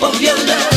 por violar.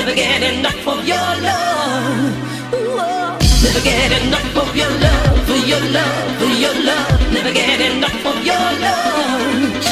Never get enough of your love. Never get enough of your love, for your love, for your love. Never get enough of your love.